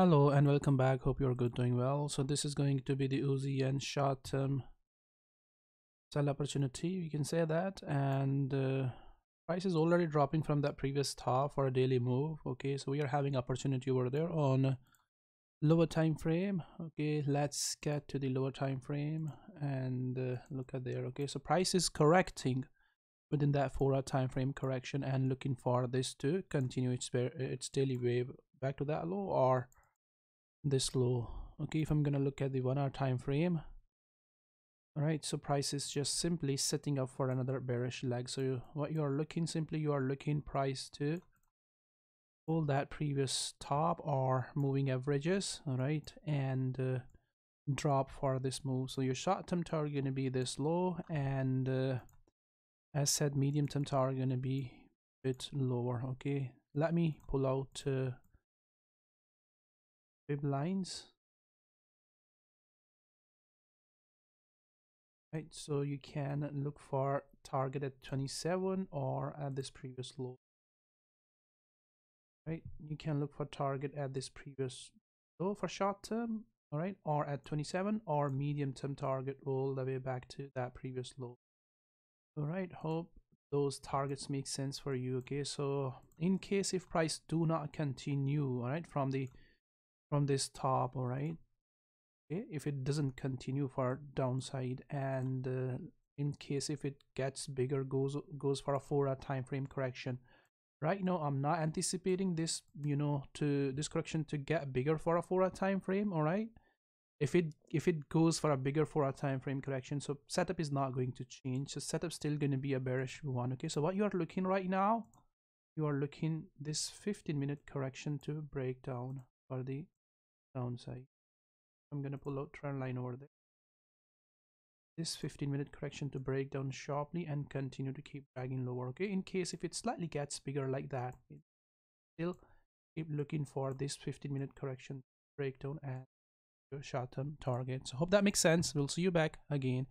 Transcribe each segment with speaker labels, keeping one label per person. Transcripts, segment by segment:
Speaker 1: Hello and welcome back. Hope you're good, doing well. So this is going to be the Aussie yen short-term sell opportunity. We can say that, and uh, price is already dropping from that previous top for a daily move. Okay, so we are having opportunity over there on lower time frame. Okay, let's get to the lower time frame and uh, look at there. Okay, so price is correcting within that four hour time frame correction and looking for this to continue its its daily wave back to that low or this low okay if i'm gonna look at the one hour time frame all right so price is just simply setting up for another bearish leg so what you are looking simply you are looking price to pull that previous top or moving averages all right and uh, drop for this move. So your short-term target going to be this low and uh, as said medium term target to be a bit lower okay? Let me pull out uh, lines. Right so you can look for target at 27 or at this previous low. Right you can look for target at this previous low for short term all right or at 27 or medium term target all the way back to that previous low. All right hope those targets make sense for you okay? So in case if price do not continue all right from the from this top all right okay if it doesn't continue for downside and uh, in case if it gets bigger goes goes for a four hour time frame correction. Right now i'm not anticipating this you know to this correction to get bigger for a four hour time frame all right if it if it goes for a bigger four hour time frame correction so setup is not going to change so setup still going to be a bearish one okay? So what you are looking right now you are looking this 15 minute correction to break down for the downside. I'm going to pull out trend line over there. This 15 minute correction to break down sharply and continue to keep dragging lower. Okay, in case if it slightly gets bigger like that, still keep looking for this 15 minute correction breakdown and your short term target. So hope that makes sense. We'll see you back again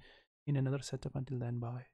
Speaker 1: in another setup. Until then, bye.